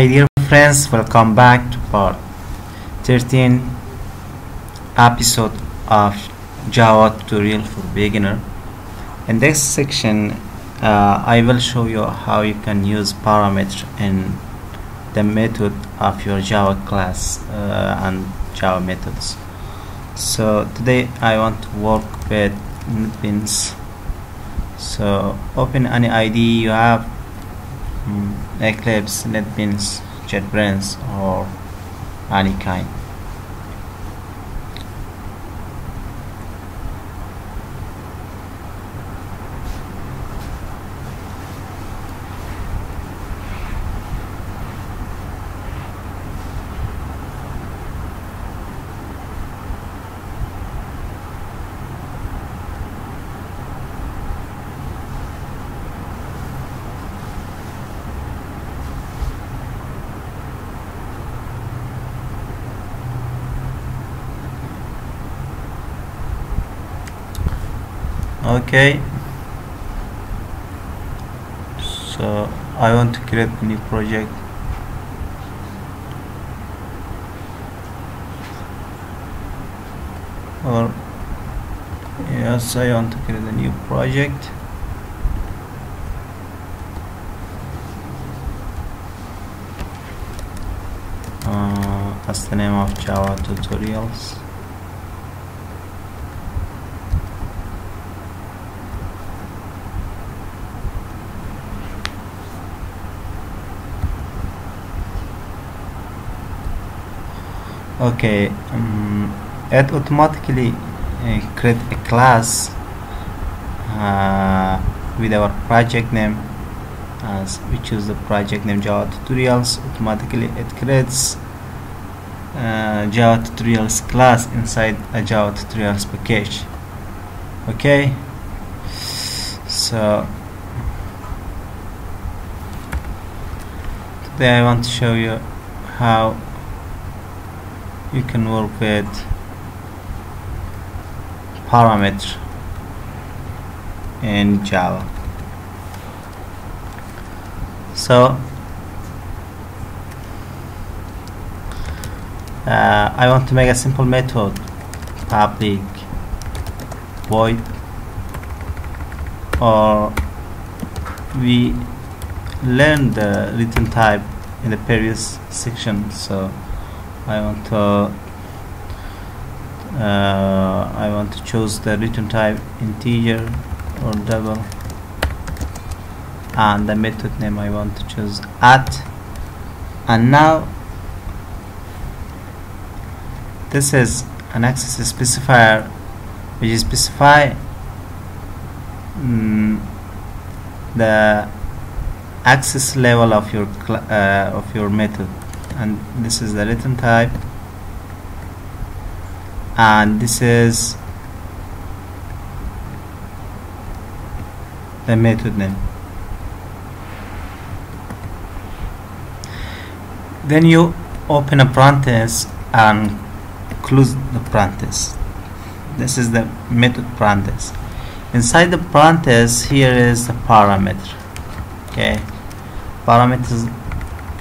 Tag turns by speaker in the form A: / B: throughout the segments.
A: Hi dear friends, welcome back to part 13 episode of Java tutorial for beginner. In this section, uh, I will show you how you can use parameter in the method of your Java class uh, and Java methods. So today I want to work with NetBeans. So open any IDE you have Eclipse, NetBeans, JetBrains or any kind. Okay. So I want to create a new project. Or yes I want to create a new project. Uh, that's the name of Java tutorials okay um, it automatically uh, create a class uh, with our project name as we choose the project name java tutorials. Automatically it creates uh, java tutorials class inside a java tutorials package. Okay? So today I want to show you how you can work with parameter in Java. So uh, I want to make a simple method public void or we learned the return type in the previous section so I want to uh, I want to choose the return type integer or double. And the method name I want to choose add. And now this is an access specifier which specify mm, the access level of your uh, of your method and this is the return type. And this is the method name. Then you open a parenthesis and close the parenthesis. This is the method parenthesis. Inside the parenthesis here is the parameter. Okay? Parameters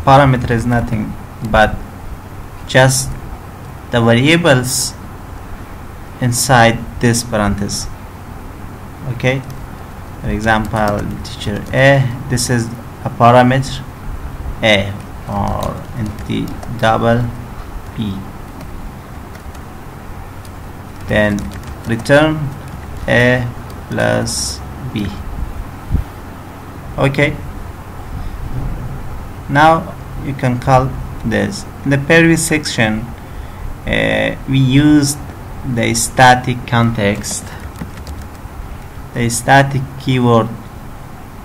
A: parameter is nothing but just the variables inside this parenthesis. Okay? For example integer a this is a parameter a or the double p. Then return a plus b. Okay? Now you can call this in the previous section uh, we used the static context the static keyword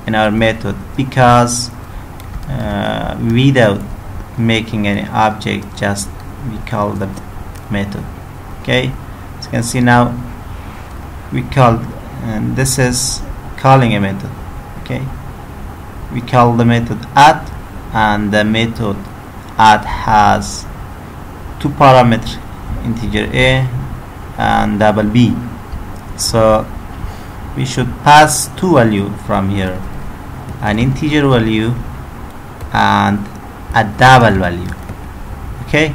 A: in our method because uh, without making any object just we call the method okay? As you can see now we called and this is calling a method okay? We call the method add and the method add has two parameters integer a and double b. So we should pass two value from here an integer value and a double value okay?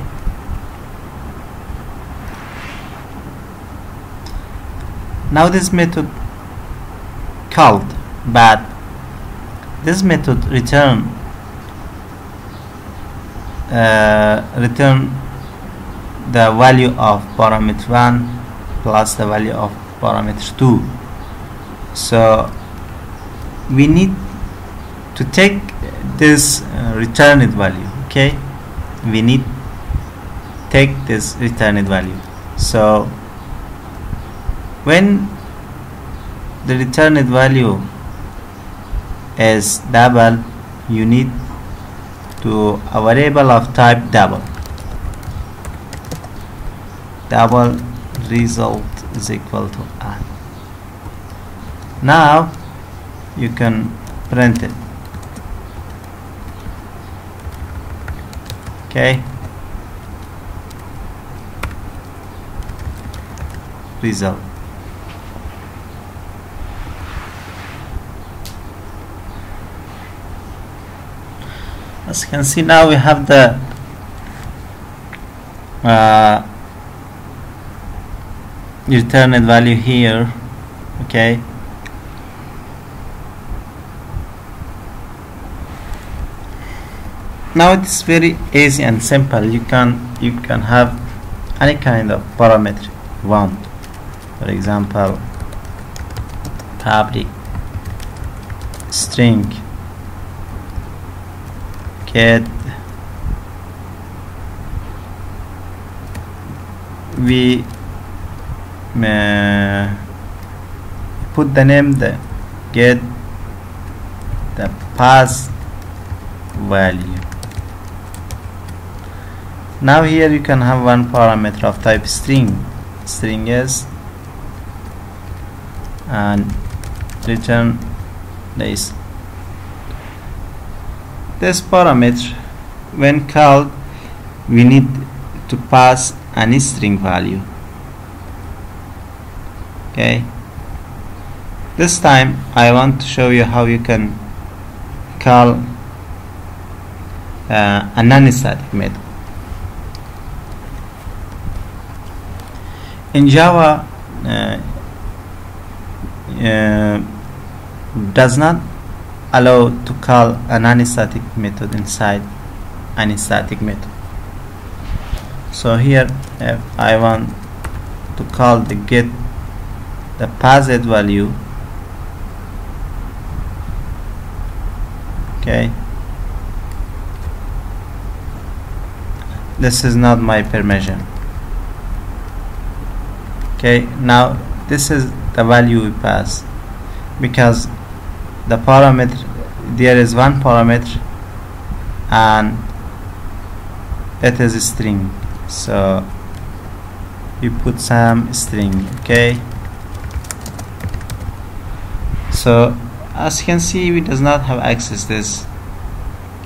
A: Now this method called but this method return uh, return the value of parameter 1 plus the value of parameter 2 so we need to take this uh, returned value okay? We need take this returned value. So when the returned value is double you need to a variable of type double. Double result is equal to n now you can print it. Okay. Result as you can see now we have the uh, returned value here okay? Now it's very easy and simple. You can you can have any kind of parameter you want. For example public string get we uh, put the name the get the pass value. Now here you can have one parameter of type string. String is and return this this parameter when called we need to pass any string value. Okay? This time I want to show you how you can call uh, a non-static method. In Java uh, uh, does not allow to call an non-static method inside any static method. So here if I want to call the get the passed value okay? This is not my permission. Okay now this is the value we pass because the parameter there is one parameter and it is a string. So you put some string okay? So as you can see we does not have access this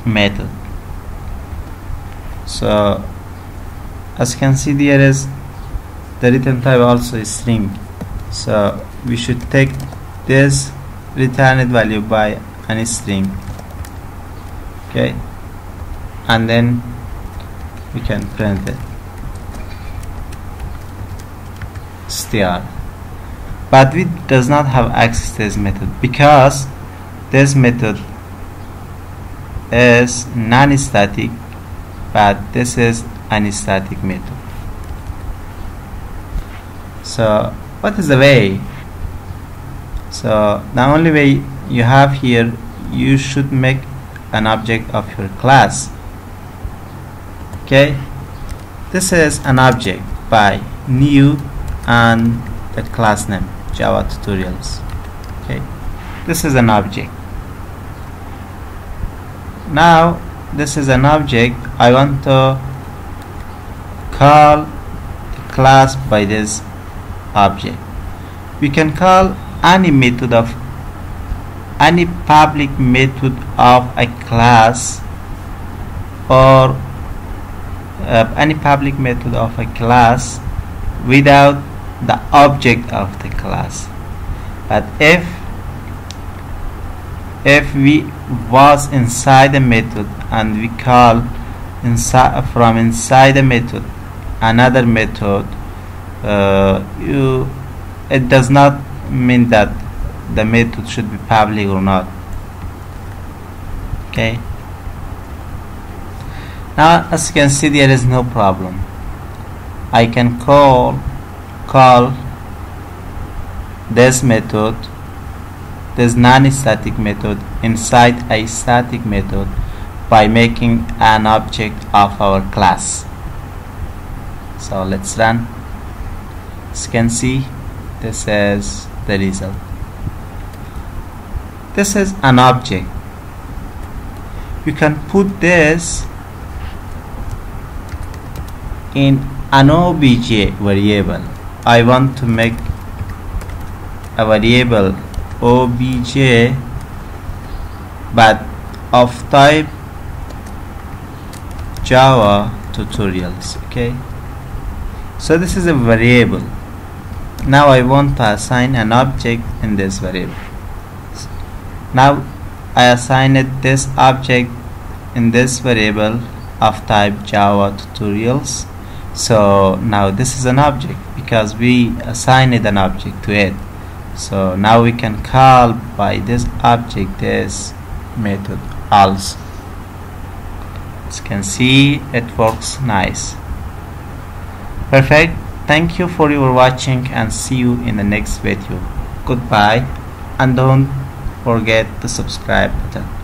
A: method so as you can see there is the return type also is string. So we should take this returned value by any string okay. And then we can print it. Str. But we does not have access to this method because this method is non-static but this is an static method. So what is the way so the only way you have here you should make an object of your class. Okay? This is an object by new and the class name java tutorials. Okay? This is an object. Now this is an object I want to call the class by this object. We can call any method of any public method of a class or uh, any public method of a class without the object of the class. But if if we was inside a method and we call inside from inside a method another method uh, you it does not mean that the method should be public or not. Okay? Now as you can see there is no problem. I can call call this method this non-static method inside a static method by making an object of our class. So let's run. As you can see this is the result this is an object. You can put this in an obj variable. I want to make a variable obj but of type java tutorials okay? So this is a variable now I want to assign an object in this variable. Now I assigned this object in this variable of type java tutorials. So now this is an object because we assigned an object to it. So now we can call by this object this method also as you can see it works nice. Perfect thank you for your watching and see you in the next video. Goodbye and don't forget to subscribe button